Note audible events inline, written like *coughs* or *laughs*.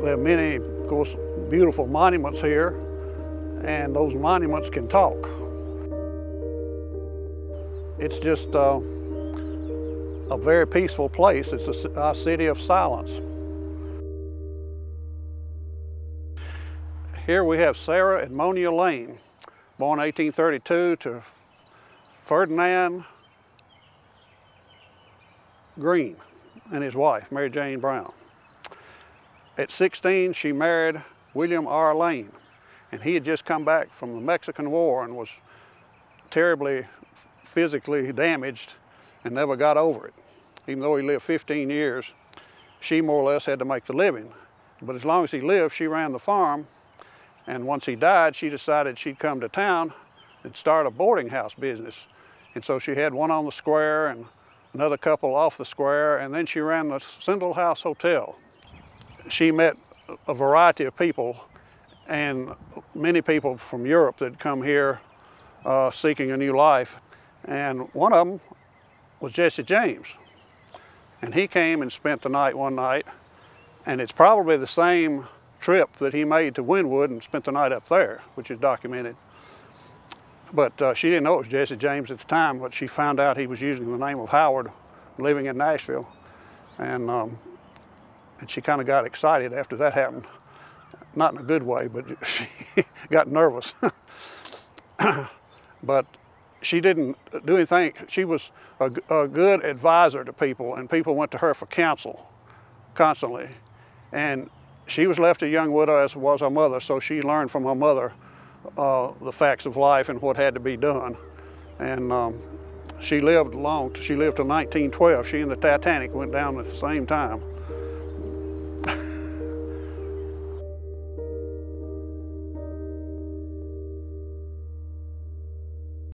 There are many, of course, beautiful monuments here, and those monuments can talk. It's just uh, a very peaceful place. It's a, a city of silence. Here we have Sarah Edmonia Lane, born 1832 to Ferdinand Green and his wife, Mary Jane Brown. At 16, she married William R. Lane, and he had just come back from the Mexican War and was terribly physically damaged and never got over it. Even though he lived 15 years, she more or less had to make the living. But as long as he lived, she ran the farm, and once he died, she decided she'd come to town and start a boarding house business. And so she had one on the square and another couple off the square, and then she ran the Sindel House Hotel she met a variety of people and many people from Europe that come here uh, seeking a new life. And one of them was Jesse James. And he came and spent the night one night. And it's probably the same trip that he made to Wynwood and spent the night up there, which is documented. But uh, she didn't know it was Jesse James at the time, but she found out he was using the name of Howard living in Nashville. And um, and she kind of got excited after that happened. Not in a good way, but *laughs* she got nervous. *coughs* but she didn't do anything. She was a, a, good advisor to people, and people went to her for counsel constantly. And she was left a young widow, as was her mother, so she learned from her mother uh, the facts of life and what had to be done. And um, she lived long. She lived till 1912. She and the Titanic went down at the same time.